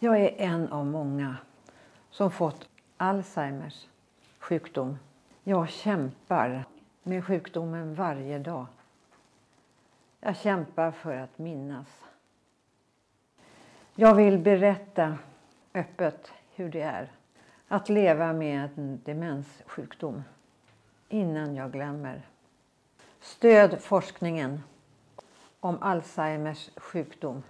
Jag är en av många som fått Alzheimers sjukdom. Jag kämpar med sjukdomen varje dag. Jag kämpar för att minnas. Jag vill berätta öppet hur det är att leva med en demenssjukdom innan jag glömmer. Stöd forskningen om Alzheimers sjukdom